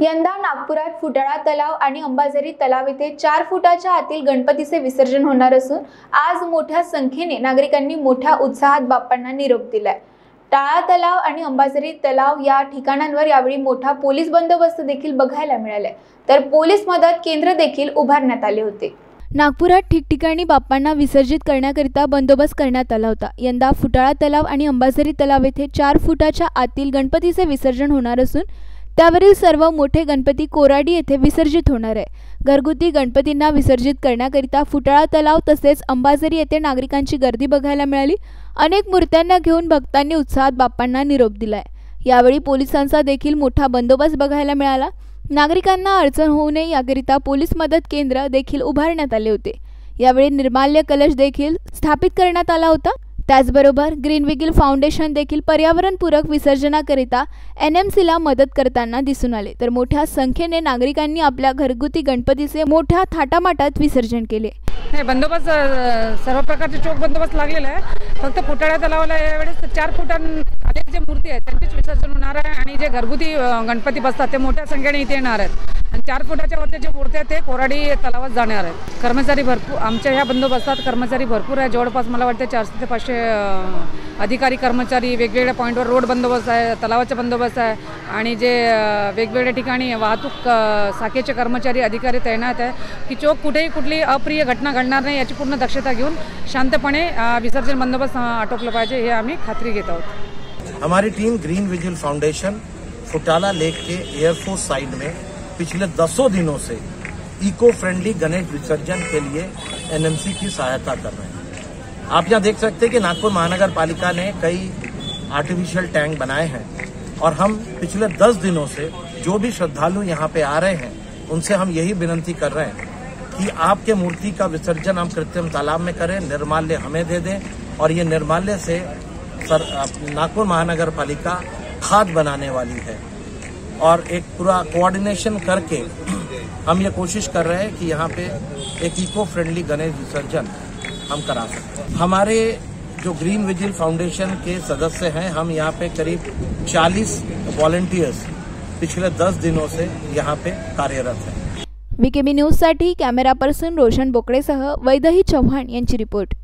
यंदा नागपुरात फुटाळा तलाव आणि अंबाझरी तलाव येथे चार फुटाच्या आतील गणपतीचे विसर्जन होणार असून आज मोठ्या संख्येने नागरिकांनी मोठ्या उत्साहात बाप्पांना निरोप दिलाय. टाळा तलाव आणि अंबाझरी तलाव या ठिकाणांवर यावेळी मोठा पोलीस बंदोबस्त देखील बघायला मिळालाय. तर पोलीस मदत केंद्र देखील उभारण्यात आले होते. नागपुरात ठिकठिकाणी बाप्पांना विसर्जित करण्याकरिता बंदोबस्त करण्यात आला होता. यंदा फुटाळा तलाव आणि अंबाझरी तलाव येथे चार फुटाच्या आतील गणपतीचे विसर्जन होणार असून त्यावरील सर्व मोठे गणपती कोराडी येथे विसर्जित होणार आहे. घरगुती गणपतींना विसर्जित करण्याकरिता फुटाळा तलाव तसेच अंबाझरी येथे नागरिकांची गर्दी बघायला मिळाली. अनेक मूर्त्यांना घेऊन भक्तांनी उत्साहात बाप्पांना निरोप दिलाय. यावेळी पोलिसांचा देखील मोठा बंदोबस्त बघायला मिळाला. नागरिकांना अडचण होऊ नये याकरिता पोलीस मदत केंद्र देखील उभारण्यात आले होते. यावेळी निर्माल्य कलश देखील स्थापित करण्यात आला होता. त्याचबरोबर ग्रीन विगिल फाउंडेशन देखील पर्यावरणपूरक विसर्जनाकरिता एन एम सीला मदत करताना दिसून आले. तर मोठ्या संख्येने नागरिकांनी आपल्या घरगुती गणपतीचे मोठ्या थाटामाटात विसर्जन केले. हे बंदोबस्त सर्व प्रकारचे चोख बंदोबस्त लागलेला आहे. फक्त फुटाळ्या तलावाला यावेळेस चार फुटांखाली जे मूर्ती आहेत त्यांचेच विसर्जन होणार आहे आणि जे घरगुती गणपती बसतात ते मोठ्या संख्येने इथे येणार आहेत. चार फुटाच्या वरती जे मूर्ती आहेत ते कोराडी तलावात जाणार आहेत. कर्मचारी भरपूर आमच्या ह्या बंदोबस्तात कर्मचारी भरपूर आहे जवळपास मला वाटतं चारशे ते पाचशे अधिकारी कर्मचारी वेगवेगळ्या पॉईंटवर रोड बंदोबस्त आहे तलावाचा बंदोबस्त आहे. आणि जे अ, वेगवेगळ्या ठिकाणी वाहतूक अ, शाखेचे कर्मचारी अधिकारी तैनात आहे की चोख कुठेही कुठली अप्रिय घटना घडणार नाही याची पूर्ण दक्षता घेऊन शांतपणे विसर्जन बंदोबस्त अ, आटोपलं पाहिजे हे आम्ही खात्री घेत आहोत. हमारी team green vigil foundation Futala lake के एयरफोर्स साइड में पिछले दसों दिनों से इको फ्रेंडली गणेश विसर्जन के लिए एनएमसी की सहायता कर रहे हैं। आप यहाँ देख सकते हैं कि नागपुर महानगर पालिका ने कई आर्टिफिशियल टैंक बनाए हैं और हम पिछले दस दिनों से जो भी श्रद्धालु यहाँ पे आ रहे हैं, उनसे हम यही विनंती कर रहे हैं कि आपके मूर्ति का विसर्जन हम कृत्रिम तालाब में करें, निर्माल्य हमें दे दें और ये निर्माल्य से नागपुर महानगर पालिका खाद बनाने वाली है। और एक पूरा कोऑर्डिनेशन करके हम ये कोशिश कर रहे हैं कि यहाँ पे एक इको फ्रेंडली गणेश विसर्जन हम करा सकें। हमारे जो ग्रीन विजिल फाउंडेशन के सदस्य हैं, हम यहाँ पे करीब 40 वॉलंटियर्स पिछले 10 दिनों से यहाँ पे कार्यरत हैं। विकेबी न्यूजसाठी कॅमेरा पर्सन रोशन बोकडेसह वैदही चव्हाण यांची रिपोर्ट.